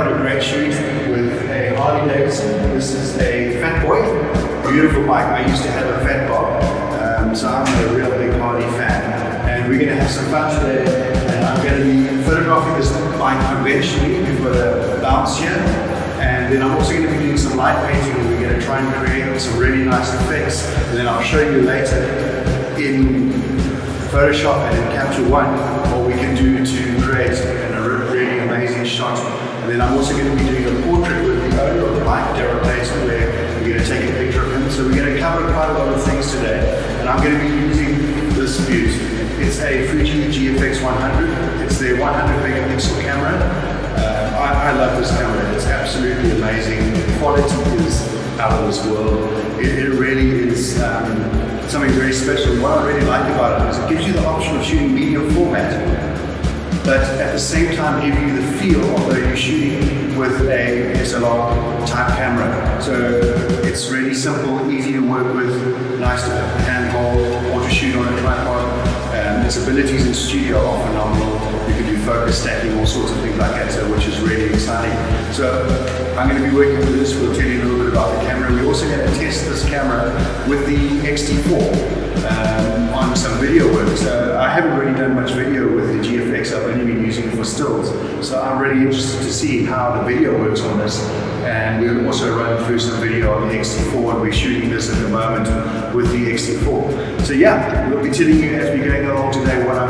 Got a great shoot with a Harley Davidson. This is a Fat Boy, beautiful bike. I used to have a Fat Bob, um, so I'm a real big Harley fan. And we're going to have some fun today. And I'm going to be photographing this bike conventionally. We've got a bounce here. And then I'm also going to be doing some light painting we're going to try and create some really nice effects. And then I'll show you later in Photoshop and in Capture One what we can do to create a really amazing shot. And then I'm also going to be doing a portrait with the owner of the bike, Daryl Payton, where we're going to take a picture of him. So we're going to cover quite a lot of things today. And I'm going to be using this beauty. It's a Fuji GFX 100. It's their 100 megapixel camera. Uh, I, I, love this camera. It's absolutely amazing. The quality is out of this world. It, it really is um, something very special. What I really like about it is it gives you the option of shooting medium format, but at the same time give you the feel of though you're shooting with a SLR type camera. So it's really simple, easy to work with, nice to handhold or to shoot on a tripod. Um, its abilities in studio are phenomenal. You can do focus stacking, all sorts of things like that, so which is really exciting. So I'm going to be working with this. We'll tell you a little bit about the camera. We're also going to test this camera with the X-T4 um, on some video work. So I haven't really done much video with the GFX. I've only been using it for stills. So I'm really interested to see how the video works on this. And we'll also run through some video on the X-T4 and we're shooting this at the moment with the X-T4. So yeah, we'll be telling you as we're going along today what I'm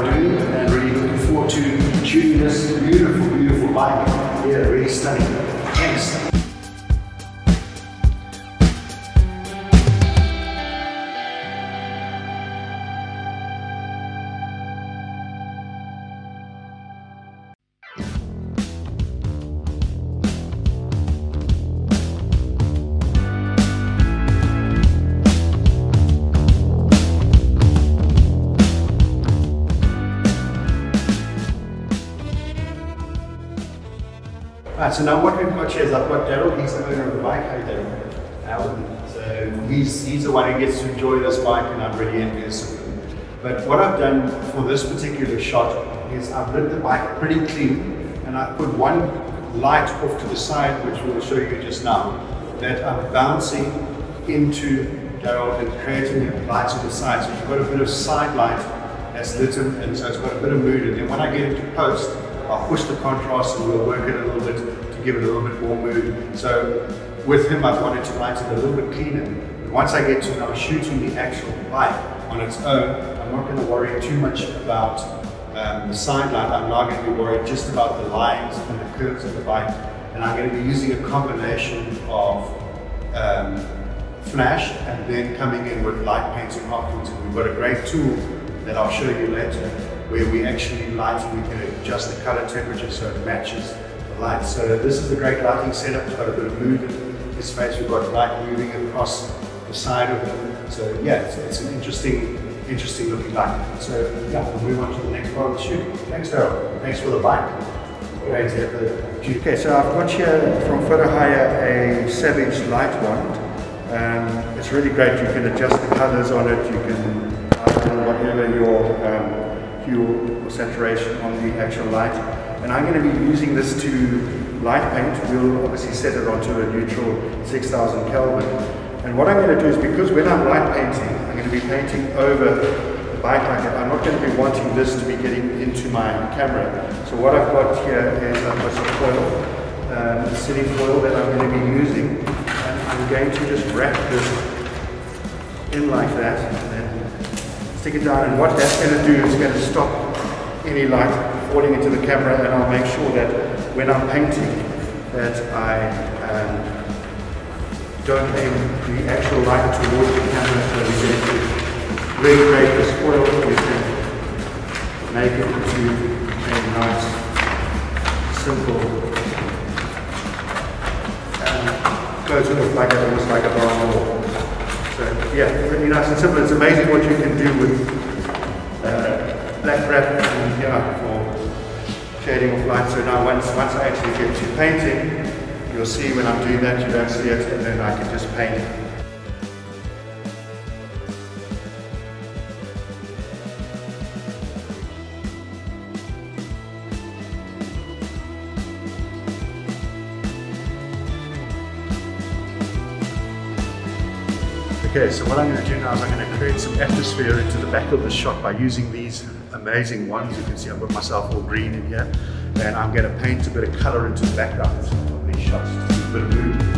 Right, so now what we've got here is I've got Daryl, he's the owner of the bike. Hey Daryl. Alan. So he's, he's the one who gets to enjoy this bike and I'm really envious of him. But what I've done for this particular shot is I've lit the bike pretty clean and I've put one light off to the side, which we'll show you just now, that I'm bouncing into Daryl and creating lights on the side. So you've got a bit of side light that's lit him, and so it's got a bit of mood. And then when I get into post, I'll push the contrast and we'll work it a little bit to give it a little bit more mood. So with him, I've wanted to light it a little bit cleaner. But once I get to now shooting the actual bike on its own, I'm not going to worry too much about um, the side light. I'm not going to be worried just about the lines and the curves of the bike. And I'm going to be using a combination of um, flash and then coming in with light painting afterwards. We've got a great tool that I'll show you later where we actually light and we can adjust the color temperature so it matches the light. So this is a great lighting setup. It's got a bit of movement in this space. We've got light moving across the side of him. So yeah, it's, it's an interesting, interesting looking light. So yeah, we'll move on to the next part of the shoot. Thanks, Daryl. Thanks for the bike. Okay, so I've got here from Photo Hire a Savage light wand. Um, it's really great. You can adjust the colors on it. You can whatever your um, hue or saturation on the actual light. And I'm going to be using this to light paint. We'll obviously set it onto a neutral 6000 Kelvin. And what I'm going to do is because when I'm light painting, I'm going to be painting over the bike like I'm not going to be wanting this to be getting into my camera. So what I've got here is I've got some foil, um, city foil that I'm going to be using. And I'm going to just wrap this in like that stick it down and what that's going to do is going to stop any light falling into the camera and I'll make sure that when I'm painting that I um, don't aim the actual light towards the camera so we get to recreate this foil we can make it into a nice simple um, goes look like it almost like a barn wall. So yeah, really nice and simple. It's amazing what you can do with uh, black wrap and yeah, for shading of light. So now once, once I actually get to painting, you'll see when I'm doing that, you don't see it, and then I can just paint Okay, so what I'm going to do now is I'm going to create some atmosphere into the back of the shot by using these amazing ones. You can see I've got myself all green in here. And I'm going to paint a bit of color into the background of these shots a bit of mood.